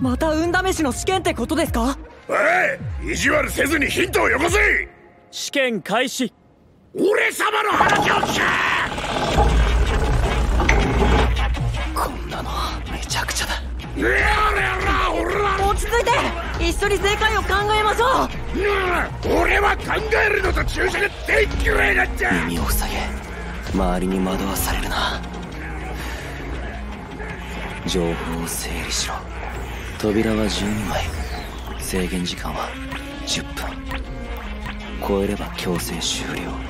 また運試しの試験ってことですか？おい意地悪せずにヒントをよこせ！試験開始。俺様の話を聞け！こんなのめちゃくちゃだ。いやら俺ら落ち着いて一緒に正解を考えましょう。俺は考えるのと注射が大嫌いなんじゃ耳を塞げ。周りに惑わされるな。情報を整理しろ扉は12枚。制限時間は10分。超えれば強制終了。